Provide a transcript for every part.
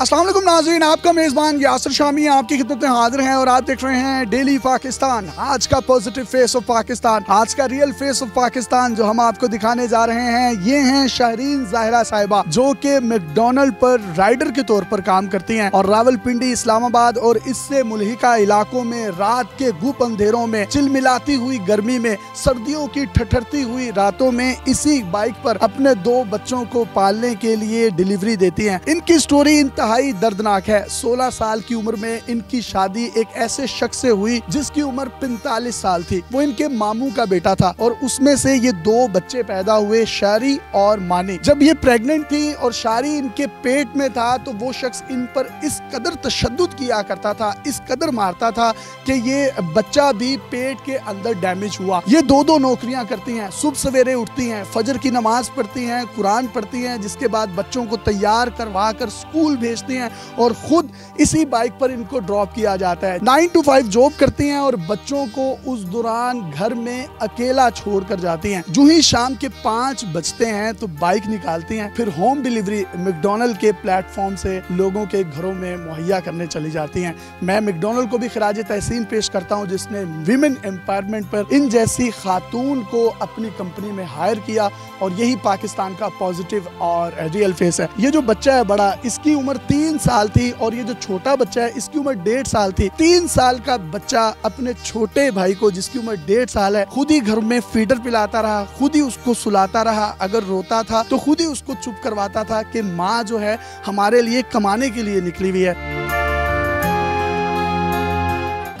असलम नाजरीन, आपका मेज़बान यासर शामी, आपकी खिदमत में हाजिर हैं और आप देख रहे हैं डेली पाकिस्तान। आज का पॉजिटिव फेस ऑफ़ पाकिस्तान। आज का रियल फेस ऑफ़ पाकिस्तान जो हम आपको दिखाने जा रहे हैं, ये हैं शहरीन जाहिरा साहिबा, जो कि मैकडोनल्ड पर राइडर के तौर पर काम करती हैं और रावलपिंडी, इस्लामाबाद और इससे मुलहिका इलाकों में रात के गुप अंधेरों में, चिलमिलाती हुई गर्मी में, सर्दियों की ठठरती हुई रातों में इसी बाइक पर अपने दो बच्चों को पालने के लिए डिलीवरी देती है। इनकी स्टोरी इंतहा इंतहाई दर्दनाक है। 16 साल की उम्र में इनकी शादी एक ऐसे शख्स से हुई जिसकी उम्र 45 साल थी। वो इनके मामू का बेटा था और उसमें से ये दो बच्चे पैदा हुए, शारी और मानी। जब ये प्रेग्नेंट थी और शारी इनके पेट में था तो वो शख्स इन पर इस कदर तशद किया करता था, इस कदर मारता था कि ये बच्चा भी पेट के अंदर डैमेज हुआ। ये दो दो नौकरियाँ करती हैं, सुबह सवेरे उठती हैं, फजर की नमाज़ पढ़ती हैं, कुरान पढ़ती हैं, जिसके बाद बच्चों को तैयार करवा कर स्कूल भेज भेजती हैं और खुद इसी बाइक पर इनको ड्रॉप किया जाता है। नाइन टू फाइव जॉब करती हैं और बच्चों को उस दौरान घर में अकेला छोड़ कर जाती हैं। जो ही शाम के पाँच बजते हैं तो बाइक निकालती हैं, फिर होम डिलीवरी मैकडोनल्ड के प्लेटफॉर्म से लोगों के घरों में मुहैया करने चली जाती हैं। मैं मैकडोनल्ड को भी खराज तहसीन पेश करता हूँ, जिसने विमेन एम्पावरमेंट पर इन जैसी खातून को अपनी कंपनी में हायर किया और यही पाकिस्तान का पॉजिटिव और रियल फेस है। ये जो बच्चा है बड़ा, इसकी उम्र तीन साल थी और ये जो छोटा बच्चा है, इसकी उम्र डेढ़ साल थी। तीन साल का बच्चा अपने छोटे भाई को, जिसकी उम्र डेढ़ साल है, खुद ही घर में फीडर पिलाता रहा, खुद ही उसको सुलाता रहा। अगर रोता था तो खुद ही उसको चुप करवाता था कि माँ जो है, हमारे लिए कमाने के लिए निकली हुई है।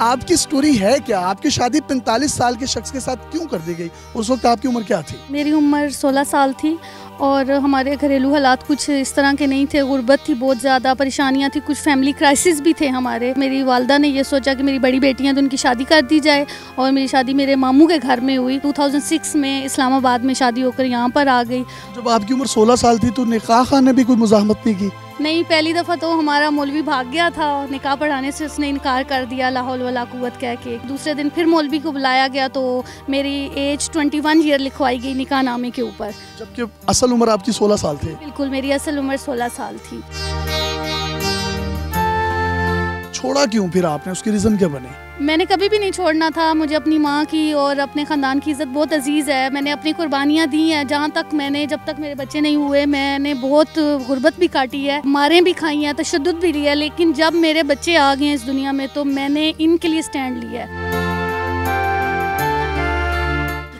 आपकी स्टोरी है क्या? आपकी शादी 45 साल के शख्स के साथ क्यों कर दी गई? उस वक्त आपकी उम्र क्या थी? मेरी उम्र 16 साल थी और हमारे घरेलू हालात कुछ इस तरह के नहीं थे। गुर्बत थी बहुत ज़्यादा परेशानियाँ थी कुछ फैमिली क्राइसिस भी थे हमारे। मेरी वालदा ने यह सोचा कि मेरी बड़ी बेटियाँ तो उनकी शादी कर दी जाए और मेरी शादी मेरे मामू के घर में हुई। 2006 में इस्लामाबाद में शादी होकर यहाँ पर आ गई। जब आपकी उम्र सोलह साल थी तो निकाह खान ने भी कोई मुजामत नहीं की? नहीं पहली दफ़ा तो हमारा मौलवी भाग गया था निकाह पढ़ाने से उसने इनकार कर दिया लाहौल वाला कुत कह के। दूसरे दिन फिर मौलवी को बुलाया गया तो मेरी एज 21 ईयर लिखवाई गई निकाह नामे के ऊपर। जबकि असल उम्र आपकी 16 साल थी। बिल्कुल मेरी असल उम्र 16 साल थी। छोड़ा क्यों? फिर आपने उसकी रीज़न क्या बने? मैंने कभी भी नहीं छोड़ना था। मुझे अपनी माँ की और अपने ख़ानदान की इज़्ज़त बहुत अज़ीज़ है। मैंने अपनी कुर्बानियाँ दी हैं। जहाँ तक मैंने, जब तक मेरे बच्चे नहीं हुए, मैंने बहुत गुर्बत भी काटी है। मारें भी खाई हैं तशद भी लिया लेकिन जब मेरे बच्चे आ गए इस दुनिया में तो मैंने इनके लिए स्टैंड लिया है।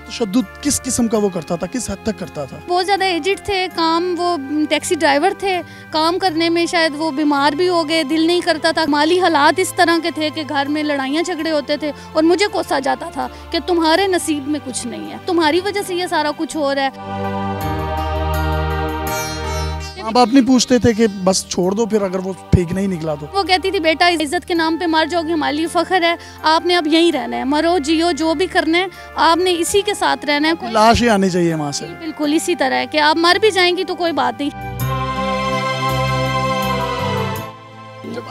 तशद किस किस्म का वो करता था, किस हद तक करता था? बहुत ज़्यादा एजिड थे, काम वो टैक्सी ड्राइवर थे, काम करने में शायद वो बीमार भी हो गए, दिल नहीं करता था। माली हालात इस तरह के थे कि घर में लड़ाइयाँ झगड़े होते थे और मुझे कोसा जाता था कि तुम्हारे नसीब में कुछ नहीं है, तुम्हारी वजह से ये सारा कुछ हो रहा है। माँ बाप नहीं पूछते थे कि बस छोड़ दो फिर अगर वो ठीक नहीं निकला तो। वो कहती थी बेटा इज़्ज़त के नाम पे मर जाओगे हमारे लिए फखर है। आपने अब यहीं रहना है। मरो जियो जो भी करना है आपने इसी के साथ रहना है। लाश ही आनी चाहिए वहाँ से। बिल्कुल इसी तरह है कि आप मर भी जाएँगी तो कोई बात नहीं।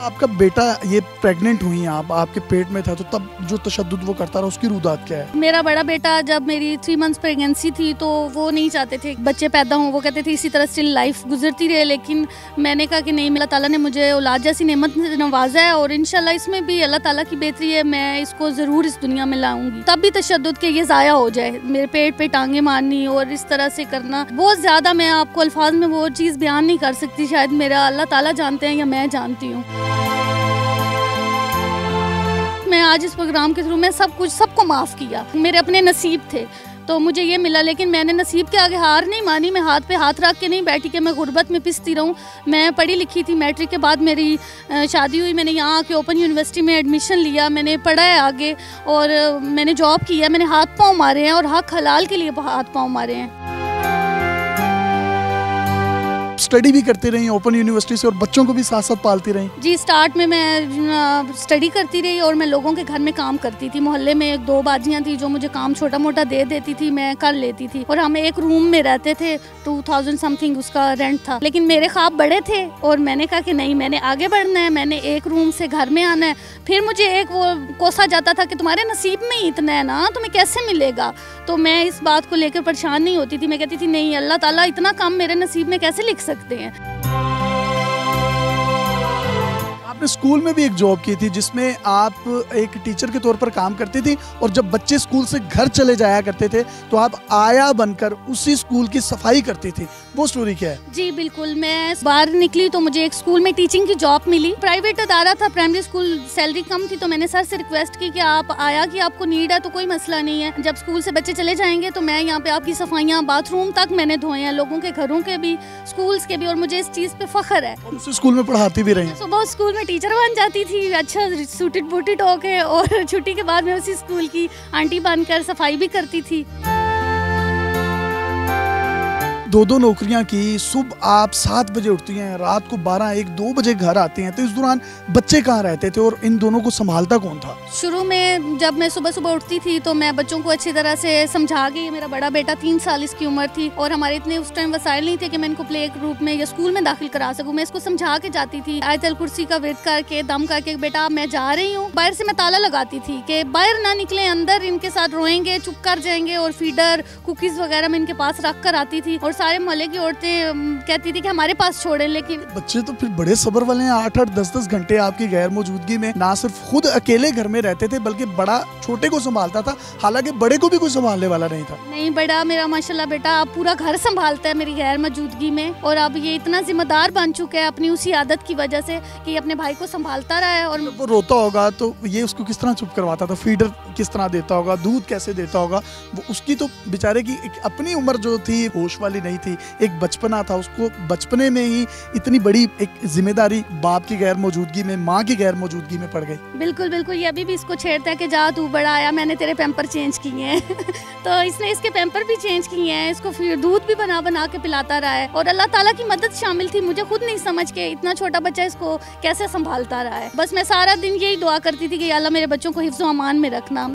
आपका बेटा ये प्रेग्नेंट हुई आप, आपके पेट में था तो तब जो तशद वो करता रहा, उसकी रुदात क्या है? मेरा बड़ा बेटा जब मेरी थ्री मंथ्स प्रेगनेंसी थी तो वो नहीं चाहते थे, बच्चे पैदा हों, वो कहते थे इसी तरह स्टिल लाइफ गुजरती रहे, लेकिन मैंने कहा कि नहीं, अल्लाह ताला ने मुझे औलाद जैसी नेमत नवाजा है, और इनशाला इसमें भी अल्लाह ताला की बेहतरी है, मैं इसको ज़रूर इस दुनिया में लाऊँगी। तब भी तशद के ये ज़ाया हो जाए, मेरे पेट पे टांगे मारनी और इस तरह से करना, बहुत ज़्यादा मैं आपको अल्फाज में वो चीज़ बयान नहीं कर सकती, शायद मेरा अल्लाह ताला जानते हैं या मैं जानती हूँ। मैं आज इस प्रोग्राम के थ्रू मैं सब कुछ, सबको माफ़ किया। मेरे अपने नसीब थे। तो मुझे ये मिला, लेकिन मैंने नसीब के आगे हार नहीं मानी। मैं हाथ पे हाथ रख के नहीं बैठी कि मैं गुर्बत में पिसती रहूँ। मैं पढ़ी लिखी थी मैट्रिक के बाद मेरी शादी हुई। मैंने यहाँ आके ओपन यूनिवर्सिटी में एडमिशन लिया। मैंने पढ़ा है आगे और मैंने जॉब किया मैंने हाथ पाँव मारे हैं और हक हलाल के लिए हाथ पाँव मारे हैं। स्टडी भी करती रही ओपन यूनिवर्सिटी से और बच्चों को भी साथ साथ पालती रही। जी स्टार्ट में मैं स्टडी करती रही और मैं लोगों के घर में काम करती थी। मोहल्ले में एक दो बाजियाँ थी जो मुझे काम छोटा मोटा दे देती थी, मैं कर लेती थी। और हम एक रूम में रहते थे टू थाउज़ेंड समथिंग उसका रेंट था। लेकिन मेरे ख्वाब बड़े थे और मैंने कहा कि नहीं, मैंने आगे बढ़ना है, मैंने एक रूम से घर में आना है। फिर मुझे एक वो कोसा जाता था कि तुम्हारे नसीब में ही इतना है ना, तुम्हें कैसे मिलेगा? तो मैं इस बात को लेकर परेशान नहीं होती थी। मैं कहती थी, नहीं, अल्लाह ताला इतना काम मेरे नसीब में कैसे लिख सकते हैं। आपने स्कूल में भी एक जॉब की थी जिसमें आप एक टीचर के तौर पर काम करती थी और जब बच्चे स्कूल से घर चले जाया करते थे तो आप आया बनकर उसी स्कूल की सफ़ाई करती थी। वो स्टोरी क्या है? जी बिल्कुल। मैं बाहर निकली तो मुझे एक स्कूल में टीचिंग की जॉब मिली। प्राइवेट अदारा था प्राइमरी स्कूल सैलरी कम थी तो मैंने सर से रिक्वेस्ट की कि आप आया कि आपको नीड है तो कोई मसला नहीं है। जब स्कूल से बच्चे चले जाएँगे तो मैं यहाँ पे आपकी सफाइयाँ बाथरूम तक मैंने धोए हैं लोगों के घरों के भी स्कूल्स के भी और मुझे इस चीज़ पे फख्र है। स्कूल में पढ़ाती भी रही। सुबह स्कूल में टीचर बन जाती थी अच्छा सूटेड बूटेड होके और छुट्टी के बाद मैं उसी स्कूल की आंटी बनकर सफ़ाई भी करती थी। दो दो नौकरियाँ की, सुबह आप सात बजे उठती हैं, रात को बारह, एक, दो बजे घर आते हैं तो इस दौरान बच्चे कहाँ रहते थे और इन दोनों को संभालता कौन था? शुरू में जब मैं सुबह सुबह उठती थी तो मैं बच्चों को अच्छी तरह से समझा गई। मेरा बड़ा बेटा तीन साल इसकी उम्र थी और हमारे इतने उस टाइम वसाइल नहीं थे कि मैं इनको प्ले ग्रुप में या स्कूल में दाखिल करा सकूँ। मैं इसको समझा के जाती थी। आयतल कुर्सी का विद करके, दम करके, बेटा मैं जा रही हूँ। बाहर से मैं ताला लगाती थी कि बाहर ना निकले, अंदर इनके साथ रोएँगे, चुप कर जाएँगे और फीडर कुकीज वगैरह मैं इनके पास रख कर आती थी और सारे मोहल्ले की औरतें कहती थी कि हमारे पास छोड़े लेकिन बच्चे तो फिर बड़े सबर वाले हैं। आठ आठ दस दस घंटे आपकी गैर मौजूदगी में ना सिर्फ़ खुद अकेले घर में रहते थे बल्कि बड़ा छोटे को संभालता था। हालाँकि बड़े को भी कोई संभालने वाला नहीं था। नहीं बड़ा मेरा माशाल्लाह बेटा अब पूरा घर संभालता है मेरी गैर मौजूदगी में और अब ये इतना जिम्मेदार बन चुका है अपनी उसी आदत की वजह से कि अपने भाई को संभालता रहा है और वो रोता होगा तो ये उसको किस तरह चुप करवाता था? फीडर किस तरह देता होगा? दूध कैसे देता होगा? वो उसकी तो बेचारे की अपनी उम्र जो थी होश वाली नहीं थी। एक बचपना था, उसको बचपने में ही इतनी बड़ी एक ज़िम्मेदारी बाप की गैर मौजूदगी में, माँ की गैर मौजूदगी में पड़ गई। बिल्कुल बिल्कुल, ये अभी भी इसको छेड़ता है कि जा तू बड़ा आया, मैंने तेरे पैम्पर चेंज किए हैं। तो इसने इसके पैम्पर भी चेंज किए हैं, इसको फिर दूध भी बना बना के पिलाता रहा है। और अल्लाह ताला की मदद शामिल थी, मुझे खुद नहीं समझ के इतना छोटा बच्चा इसको कैसे संभालता रहा है। बस मैं सारा दिन यही दुआ करती थी कि अल्लाह मेरे बच्चों को हिफ्ज अमान में रखना।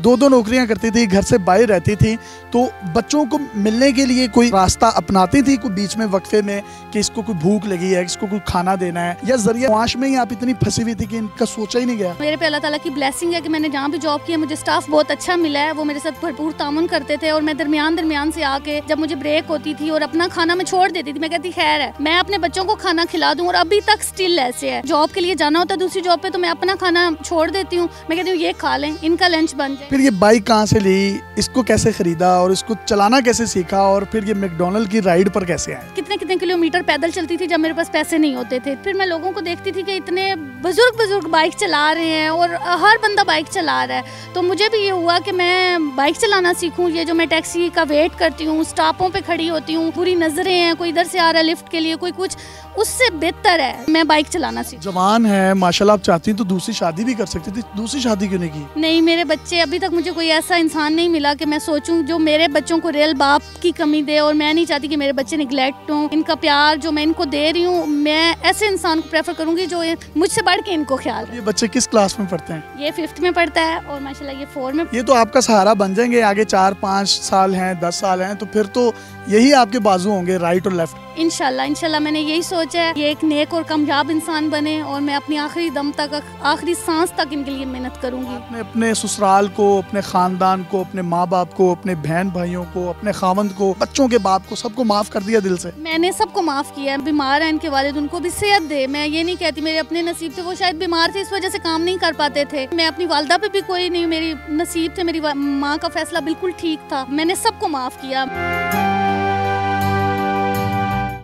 दो दो नौकरियाँ करती थी, घर से बाहर रहती थी तो बच्चों को मिलने के लिए कोई रास्ता अपनाती थी कोई बीच में वक्फे में कि इसको कोई भूख लगी है, इसको कोई खाना देना है, या ज़रिए माश में ही आप इतनी फंसी हुई थी कि इनका सोचा ही नहीं गया? मेरे पे अल्लाह ताला की ब्लेसिंग है कि मैंने जहाँ भी जॉब किया, मुझे स्टाफ बहुत अच्छा मिला है, वो मेरे साथ भरपूर तामुन करते थे और मैं दरमियान दरमियान से आके जब मुझे ब्रेक होती थी और अपना खाना मैं छोड़ देती थी, मैं कहती, खैर है, मैं अपने बच्चों को खाना खिला दूँ और अभी तक स्टिल ऐसे है। जॉब के लिए जाना होता है दूसरी जॉब पे तो मैं अपना खाना छोड़ देती हूँ, मैं कहती हूँ, ये खा लें, इनका लंच बन जाए। फिर ये बाइक कहाँ से ली? इसको कैसे खरीदा? और इसको चलाना कैसे सीखा? और फिर ये मैकडोनल्ड की राइड पर कैसे आए? कितने कितने किलोमीटर पैदल चलती थी जब मेरे पास पैसे नहीं होते थे? फिर मैं लोगों को देखती थी कि इतने बुज़ुर्ग बुज़ुर्ग बाइक चला रहे हैं और हर बंदा बाइक चला रहा है। तो मुझे भी ये हुआ कि मैं बाइक चलाना सीखूँ। ये जो मैं टैक्सी का वेट करती हूँ स्टॉपों पे खड़ी होती हूँ पूरी नज़रें हैं कोई इधर से आ रहा है लिफ्ट के लिए कोई कुछ उससे बेहतर है मैं बाइक चलाना सीख। जवान है माशाल्लाह आप चाहती तो दूसरी शादी भी कर सकती थी। दूसरी शादी क्यों नहीं की? नहीं मेरे बच्चे अभी तक मुझे कोई ऐसा इंसान नहीं मिला कि मैं सोचूं जो मेरे बच्चों को रियल बाप की कमी दे और मैं नहीं चाहती कि मेरे बच्चे निगलेक्ट हों। इनका प्यार जो मैं इनको दे रही हूँ मैं ऐसे इंसान को प्रेफर करूँगी जो मुझसे बढ़ के इनको ख्याल ये बच्चे किस क्लास में पढ़ते हैं? ये फिफ्थ में पढ़ता है और माशाल्लाह ये फोर में ये तो आपका सहारा बन जाएँगे आगे चार पाँच साल हैं दस साल हैं तो फिर तो यही आपके बाजू होंगे राइट और लेफ़्ट इनशाला इनशाला मैंने यही सोचा है ये एक नेक और कामयाब इंसान बने और मैं अपनी आखिरी दम तक आखिरी सांस तक इनके लिए मेहनत करूँगी। अपने अपने ससुराल को अपने खानदान को अपने माँ बाप को अपने बहन भाइयों को अपने खावंद को बच्चों के बाप को सबको माफ़ कर दिया दिल से। मैंने सबको माफ़ किया है बीमार है इनके वाले उनको भी सेहत दे। मैं ये नहीं कहती मेरे अपने नसीब थे वो शायद बीमार थे इस वजह से काम नहीं कर पाते थे। मैं अपनी वालदा पे भी कोई नहीं मेरी नसीब थे मेरी माँ का फैसला बिल्कुल ठीक था। मैंने सबको माफ़ किया।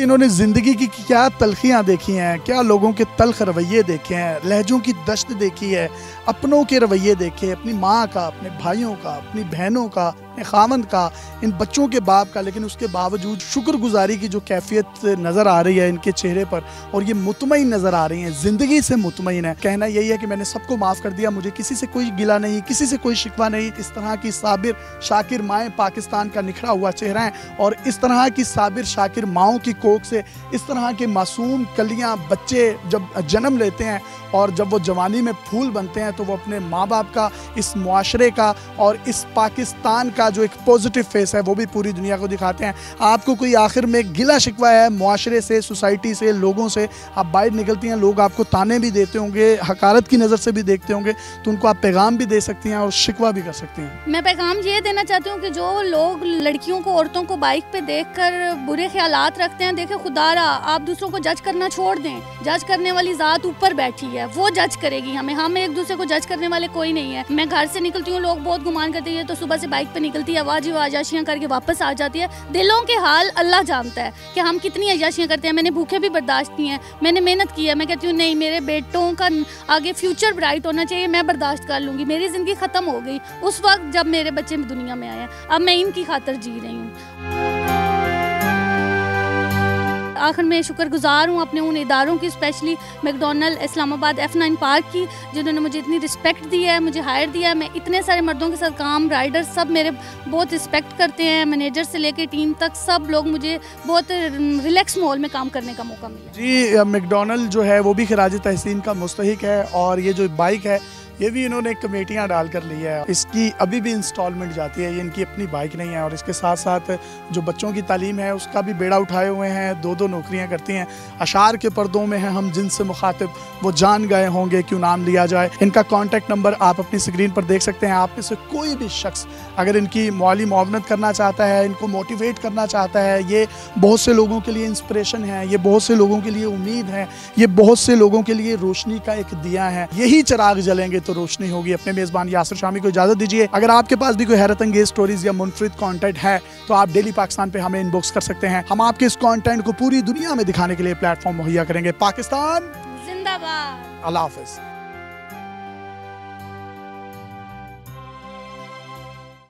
इन्होंने ज़िंदगी की क्या तलखियाँ देखी हैं, क्या लोगों के तलख रवैये देखे हैं, लहजों की दश्त देखी है, अपनों के रवैये देखे अपनी माँ का, अपने भाइयों का, अपनी बहनों का अपने खामंद का, इन बच्चों के बाप का, लेकिन उसके बावजूद शुक्रगुजारी की जो कैफियत नज़र आ रही है इनके चेहरे पर, और ये मुतमिन नज़र आ रही हैं, ज़िंदगी से मुतमिन है। कहना यही है कि मैंने सबको माफ़ कर दिया, मुझे किसी से कोई गिला नहीं, किसी से कोई शिकवा नहीं। इस तरह की साबिर शाकिर माएँ पाकिस्तान का निखरा हुआ चेहरा है, और इस तरह की साबिर शाकिर माओं की कोख से, इस तरह के मासूम कलियाँ बच्चे जब जन्म लेते हैं, और जब वो जवानी में फूल बनते हैं तो वो अपने माँ बाप का, इस माशरे का, और इस पाकिस्तान का का जो एक पॉजिटिव फेस है, वो भी पूरी दुनिया को दिखाते हैं। आपको कोई आखिर में गिला शिकवा है मुआरे से, सोसाइटी से, लोगों से, आप बाहर निकलती हैं, लोग आपको ताने भी देते होंगे हकारत की नज़र से भी देखते होंगे तो उनको आप पैगाम भी दे सकती हैं और शिकवा भी कर सकती हैं। मैं पैगाम ये देना चाहती हूँ कि जो लोग, लड़कियों को, औरतों को बाइक पे देख बुरे ख्याल रखते हैं, देखे खुदारा, आप दूसरों को जज करना छोड़ दें। जज करने वाली ज़ात ऊपर बैठी है, वो जज करेगी हमें। हम एक दूसरे को जज करने वाले कोई नहीं है। मैं घर से निकलती हूँ, लोग बहुत गुमान करते हैं तो सुबह से बाइक पे निकलती है, आवाज़ आजाशियाँ करके वापस आ जाती है। दिलों के हाल अल्लाह जानता है कि हम कितनी अजाशियाँ करते हैं। मैंने भूखे भी बर्दाश्त की हैं, मैंने मेहनत की है। मैं कहती हूँ, नहीं, मेरे बेटों का आगे फ्यूचर ब्राइट होना चाहिए, मैं बर्दाश्त कर लूँगी। मेरी ज़िंदगी ख़त्म हो गई उस वक्त जब मेरे बच्चे दुनिया में आए अब मैं इनकी खातर जी रही हूँ। आखिर में शुक्रगुजार हूँ अपने उन इदारों की specially McDonald Islamabad F nine park की, जिन्होंने मुझे इतनी रिस्पेक्ट दी है, मुझे हायर दिया है। मैं इतने सारे मर्दों के साथ काम राइडर सब मेरे बहुत रिस्पेक्ट करते हैं मैनेजर से लेकर टीम तक सब लोग मुझे बहुत रिलैक्स माहौल में काम करने का मौका मिला। जी मैकडोनल्ड जो है, वो भी खराज तहसीन का मुस्तक है और ये जो बाइक है ये भी इन्होंने कमेटियाँ डाल कर ली है। इसकी अभी भी इंस्टॉलमेंट जाती है, ये इनकी अपनी बाइक नहीं है और इसके साथ साथ जो बच्चों की तालीम है, उसका भी बेड़ा उठाए हुए हैं दो दो नौकरियाँ करती हैं। अशार के पर्दों में हैं हम, जिनसे मुखातिब वो जान गए होंगे क्यों नाम लिया जाए। इनका कॉन्टैक्ट नंबर आप अपनी स्क्रीन पर देख सकते हैं। आप में से कोई भी शख्स अगर इनकी माली मुआवनत करना चाहता है, इनको मोटिवेट करना चाहता है, ये बहुत से लोगों के लिए इंस्परेशन है, ये बहुत से लोगों के लिए उम्मीद है, ये बहुत से लोगों के लिए रोशनी का एक दिया है। यही चिराग जलेंगे तो रोशनी होगी। अपने मेज़बान यासर शामी को इजाज़त दीजिए। अगर आपके पास भी कोई हैरत अंगेज स्टोरीज या मुनफरद कॉन्टेंट है तो आप डेली पाकिस्तान पे हमें इनबॉक्स कर सकते हैं। हम आपके इस कॉन्टेंट को पूरी दुनिया में दिखाने के लिए प्लेटफॉर्म मुहैया करेंगे। पाकिस्तान। जिंदाबाद। अल्लाह हाफिज़।